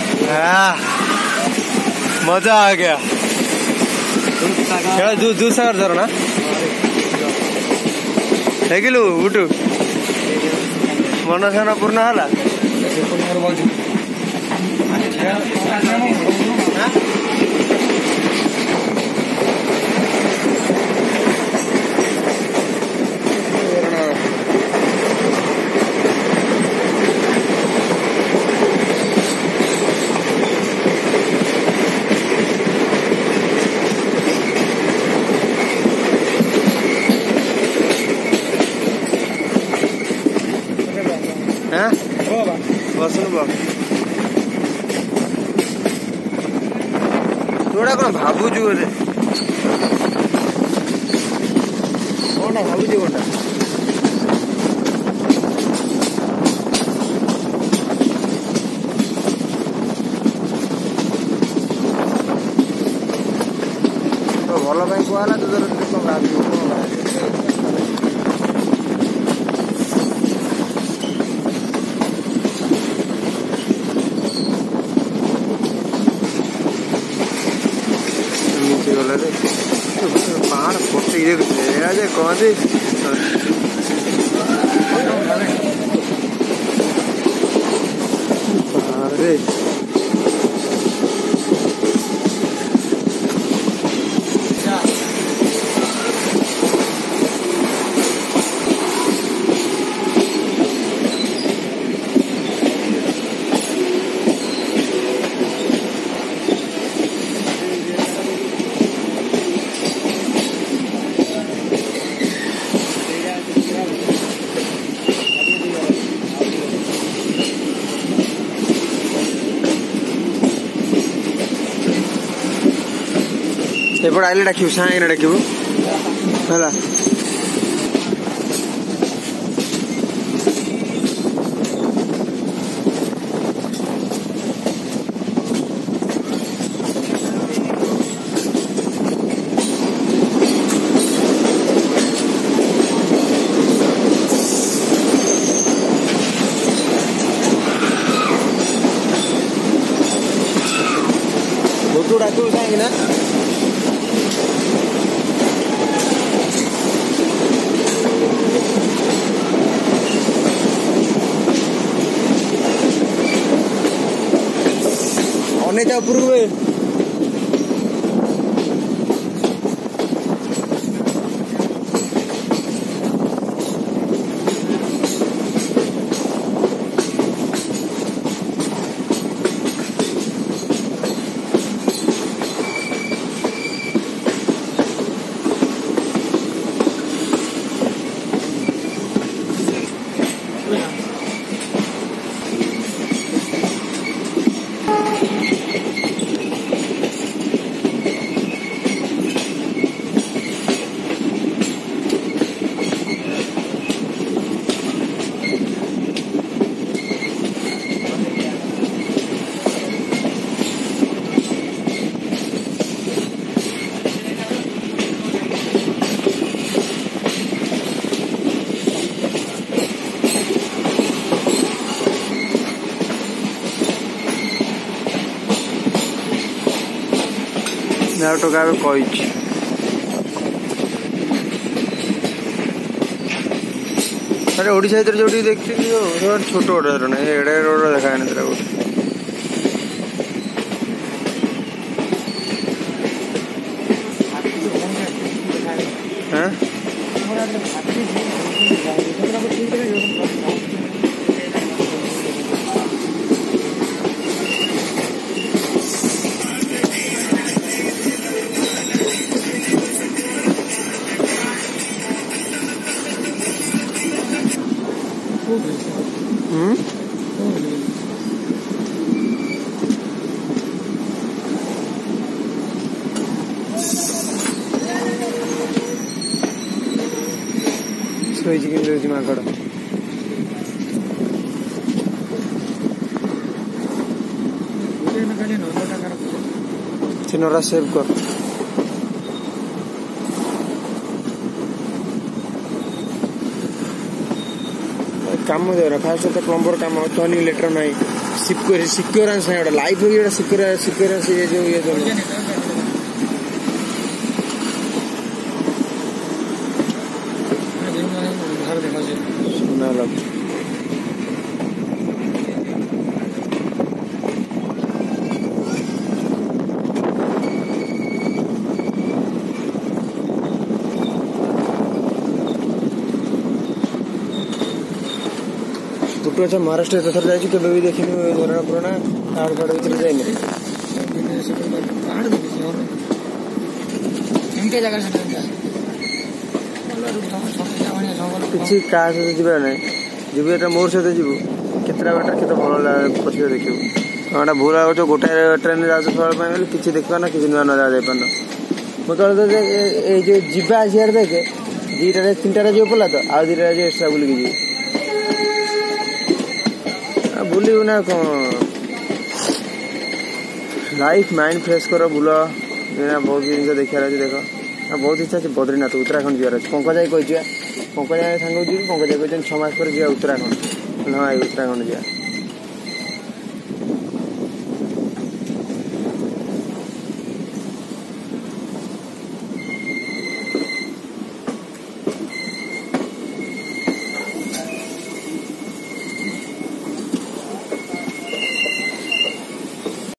आ, हाँ। मजा आ गया यार जूस जूस सागर जरा ना ಹೇಗಿಲು ಊಟ ಮನಸನ ಪೂರ್ಣ ଶୁଣିବ କ'ଣ ଭାବୁଛୁ ବୋଧେ କ'ଣ ଭାବୁଛୁ କ'ଣଟା ଭଲ ପାଇଁ କୁହାହେଲା ତୁ ତୋର ଭାବିବୁ କ'ଣ ଭାବିବୁ 在工地。ಎಪ್ಪ ಅಲ್ಲಿ ಡಾಕಿವು ಸಾಂಗೆ ಡಾಕಿವು ಅಲ್ಲ Tôi đã tôi sang rồi đó apruebe. bisognerà toccare il codice আরে ওড়িশা ভিতরে যেটি দেখতে ছোট ওটা না এটা ওটা দেখা যায় না হয়েছে କେମିତି রোজি মাকড় চিনোরা ସେଭ୍ କର କାମ ଦେଉନ ଫାଷ୍ଟ ତ ପ୍ଲମ୍ବର କାମ ଟର୍ନିଂ ଲେଟର ନାହିଁ ସିକ୍ୟୁର ସିକ୍ୟୁରାନ୍ସ ନାହିଁ ଗୋଟେ ଲାଇଫ୍ ଗୋଟେ ସିକ୍ୟୁର ସିକ୍ୟୁରାନ୍ସ ଇଏ ଯେଉଁ ଇଏ ଯେଉଁ देखो लग तो अच्छा महाराष्ट्र सर भी देखने पुराना पहाड़ पहाड़ भीतर जाए मेरे जगह से जाए କିଛି କାହା ସହିତ ଯିବାର ନାହିଁ ଯିବୁ ଏଟା ମୋର ସହିତ ଯିବୁ କେତେଟା ବାଟ କେତେ ଭଲ ପଛରେ ଦେଖିବୁ ଏଟା ଭୁଲ ହେଉଛୁ ଗୋଟାଏ ଟ୍ରେନ୍ରେ ଯାଉଛୁ ସକାଳ ପାଇଁ ବୋଲି କିଛି ଦେଖିବା ନା କିଛି ନୂଆ ନୂଆ ଯାଇପାରୁନ ମୁଁ ତଳେ ତ ଏଇ ଯେଉଁ ଯିବା ଆସିବାରେ ଦେଖେ ଦୁଇଟାରେ ତିନିଟାରେ ଯିବ ପଲା ତ ଆଉ ଦୁଇଟାରେ ଯିବ ଏକ୍ସଟ୍ରା ବୁଲିକି ଯିବୁ ବୁଲିବୁ ନା କ'ଣ ଲାଇଫ୍ ମାଇଣ୍ଡ ଫ୍ରେଶ୍ କର ବୁଲ ବହୁତ ଜିନିଷ ଦେଖିବାର ଅଛି ଦେଖ ଆଉ ବହୁତ ଇଚ୍ଛା ଅଛି ବଦ୍ରୀନାଥ ଉତ୍ତରାଖଣ୍ଡ ଯିବାର ଅଛି ପଙ୍କଜାଇ କହିଯିବା ପଙ୍କଜାଇ ସାଙ୍ଗକୁ ଯିବି ପଙ୍କଜାଇ କହିଛନ୍ତି ଛଅ ମାସ ପରେ ଯିବା ଉତ୍ତରାଖଣ୍ଡ ହଁ ଭାଇ ଉତ୍ତରାଖଣ୍ଡ ଯିବା